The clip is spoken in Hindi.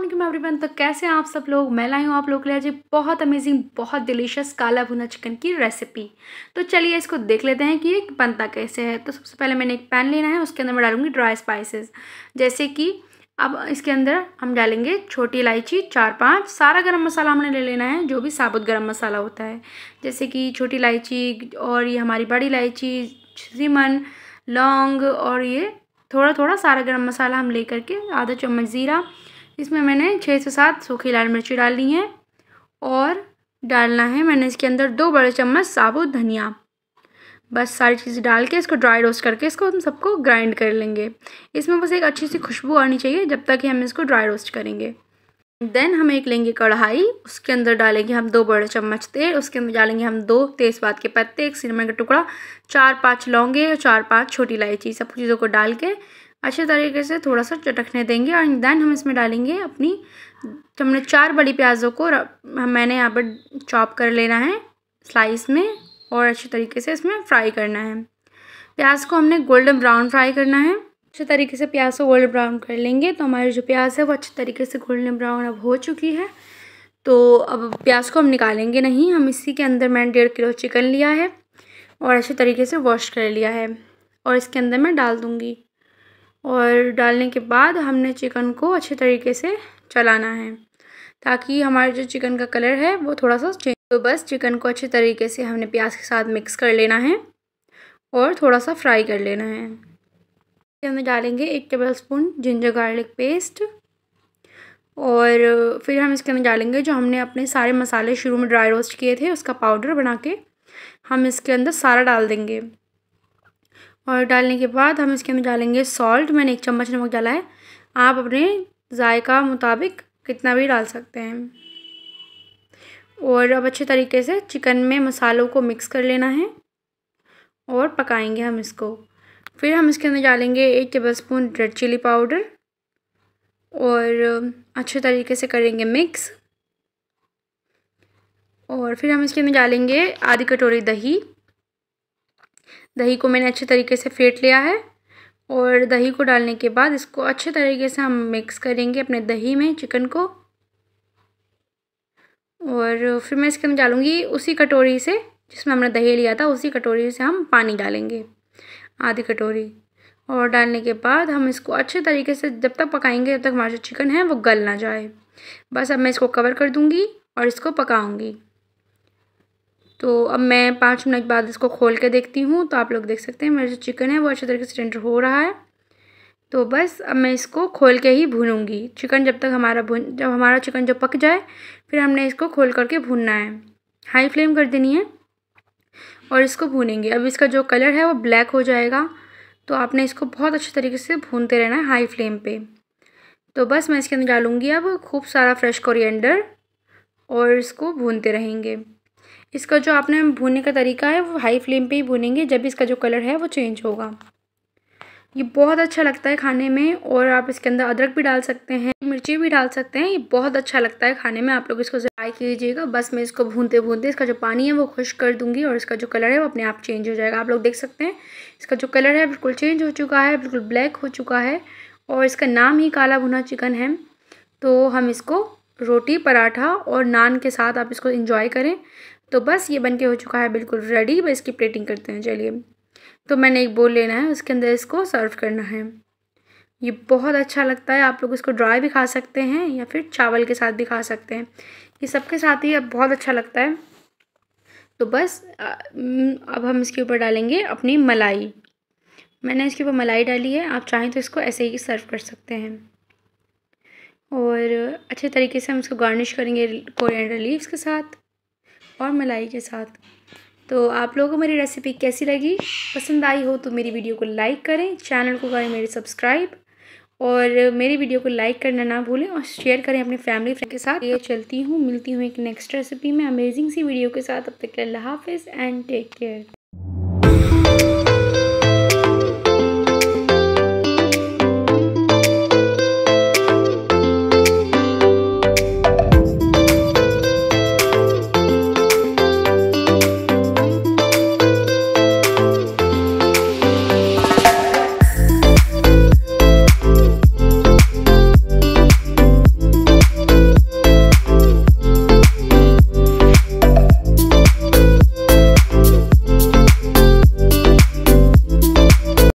असलम एवरीवन तो कैसे आप सब लोग? मैं लाई हूँ आप लोग के लिए आज बहुत अमेजिंग बहुत डिलीशियस काला भुना चिकन की रेसिपी तो चलिए इसको देख लेते हैं कि ये बनता कैसे है। तो सबसे पहले मैंने एक पैन लेना है, उसके अंदर मैं डालूँगी ड्राई स्पाइसेस जैसे कि अब इसके अंदर हम डालेंगे छोटी इलायची, चार पाँच, सारा गर्म मसाला हमने ले लेना है, जो भी साबुत गर्म मसाला होता है। जैसे कि छोटी इलायची और ये हमारी बड़ी इलायची, सीमन, लौंग और ये थोड़ा थोड़ा सारा गर्म मसाला हम ले करके आधा चम्मच ज़ीरा इसमें मैंने छः से सात सूखी लाल मिर्ची डाल ली हैं और डालना है मैंने इसके अंदर दो बड़े चम्मच साबुत धनिया। बस सारी चीज़ें डाल के इसको ड्राई रोस्ट करके इसको हम सबको ग्राइंड कर लेंगे। इसमें बस एक अच्छी सी खुशबू आनी चाहिए जब तक कि हम इसको ड्राई रोस्ट करेंगे। देन हम एक लेंगे कढ़ाई, उसके अंदर डालेंगे हम दो बड़े चम्मच तेल, उसके अंदर डालेंगे हम दो तेज़पात के पत्ते, एक सिनेमा का टुकड़ा, चार पाँच लौंगे और चार पाँच छोटी इलायची, सब चीज़ों को डाल के अच्छे तरीके से थोड़ा सा चटकने देंगे और देन हम इसमें डालेंगे अपनी तो हमने चार बड़ी प्याज़ों को हम मैंने यहाँ पर चॉप कर लेना है स्लाइस में और अच्छे तरीके से इसमें फ्राई करना है। प्याज को हमने गोल्डन ब्राउन फ्राई करना है। अच्छे तरीके से प्याज को गोल्डन ब्राउन कर लेंगे तो हमारी जो प्याज है वो अच्छे तरीके से गोल्डन ब्राउन अब हो चुकी है। तो अब प्याज को हम निकालेंगे नहीं, हम इसी के अंदर मैंने डेढ़ किलो चिकन लिया है और अच्छे तरीके से वॉश कर लिया है और इसके अंदर मैं डाल दूँगी। और डालने के बाद हमने चिकन को अच्छे तरीके से चलाना है। ताकि हमारा जो चिकन का कलर है, वो थोड़ा सा चेंज तो बस चिकन को अच्छे तरीके से हमने प्याज के साथ मिक्स कर लेना है और थोड़ा सा फ्राई कर लेना है। अंदर डालेंगे एक tablespoon ginger garlic paste और फिर हम इसके अंदर डालेंगे जो हमने अपने सारे मसाले शुरू में ड्राई रोस्ट किए थे, उसका पाउडर बना के हम इसके अंदर सारा डाल देंगे। और डालने के बाद हम इसके अंदर डालेंगे सॉल्ट मैंने एक चम्मच नमक डाला है। आप अपने जायका मुताबिक कितना भी डाल सकते हैं। और अब अच्छे तरीके से चिकन में मसालों को मिक्स कर लेना है और पकाएँगे हम इसको। फिर हम इसके अंदर डालेंगे एक tablespoon red chilli powder और अच्छे तरीके से करेंगे मिक्स और फिर हम इसके अंदर डालेंगे आधी कटोरी दही। दही को मैंने अच्छे तरीके से फेंट लिया है और दही को डालने के बाद इसको अच्छे तरीके से हम मिक्स करेंगे अपने दही में, चिकन को। और फिर मैं इसके अंदर डालूँगी उसी कटोरी से जिसमें हमने दही लिया था, उसी कटोरी से हम पानी डालेंगे, आधी कटोरी। और डालने के बाद हम इसको अच्छे तरीके से जब तक पकाएँगे, जब तक हमारा जो चिकन है वो गल ना जाए। बस अब मैं इसको कवर कर दूँगी और इसको पकाऊँगी। तो अब मैं पाँच मिनट बाद इसको खोल के देखती हूँ तो आप लोग देख सकते हैं, मेरा जो चिकन है वो अच्छे तरीके से टेंडर हो रहा है। तो बस अब मैं इसको खोल के ही भूनूँगी। चिकन जब तक हमारा भून, जब हमारा चिकन जब पक जाए, फिर हमने इसको खोल करके भूनना है। हाई फ्लेम कर देनी है और इसको भूनेंगे। अब इसका जो कलर है वो ब्लैक हो जाएगा तो आपने इसको बहुत अच्छे तरीके से भूनते रहना है हाई फ्लेम पे। तो बस मैं इसके अंदर डालूँगी अब खूब सारा फ्रेश कोरिएंडर और इसको भूनते रहेंगे। इसका जो आपने भूनने का तरीका है, वो हाई फ्लेम पे ही भूनेंगे, जब इसका जो कलर है, वो चेंज होगा। ये बहुत अच्छा लगता है खाने में और आप इसके अंदर अदरक भी डाल सकते हैं, मिर्ची भी डाल सकते हैं। ये बहुत अच्छा लगता है खाने में, आप लोग इसको ट्राई कीजिएगा। बस मैं इसको भूनते भूनते इसका जो पानी है, वो खुश कर दूँगी और इसका जो कलर है, वो अपने आप चेंज हो जाएगा। आप लोग देख सकते हैं, इसका जो कलर है, बिल्कुल चेंज हो चुका है, बिल्कुल ब्लैक हो चुका है और इसका नाम ही काला भुना चिकन है। तो हम इसको रोटी, पराठा और नान के साथ आप इसको इंजॉय करें। तो बस ये बन के हो चुका है, बिल्कुल रेडी बस इसकी प्लेटिंग करते हैं, चलिए। तो मैंने एक बोल लेना है, उसके अंदर इसको सर्व करना है। ये बहुत अच्छा लगता है, आप लोग इसको ड्राई भी खा सकते हैं या फिर चावल के साथ भी खा सकते हैं। ये सबके साथ ही अब बहुत अच्छा लगता है। तो बस अब हम इसके ऊपर डालेंगे अपनी मलाई। मैंने इसके ऊपर मलाई डाली है, आप चाहें तो इसको ऐसे ही सर्व कर सकते हैं। और अच्छे तरीके से हम इसको गार्निश करेंगे कोरिएंडर लीव्स के साथ। और मलाई के साथ। तो आप लोगों को मेरी रेसिपी कैसी लगी? पसंद आई हो तो मेरी वीडियो को लाइक करें चैनल को करें मेरे सब्सक्राइब और मेरी वीडियो को लाइक करना ना भूलें और शेयर करें अपने फैमिली फ्रेंड के साथ। ये चलती हूँ, मिलती हूँ एक नेक्स्ट रेसिपी में अमेजिंग सी वीडियो के साथ। अब तक के अल्लाह हाफिज़ एंड टेक केयर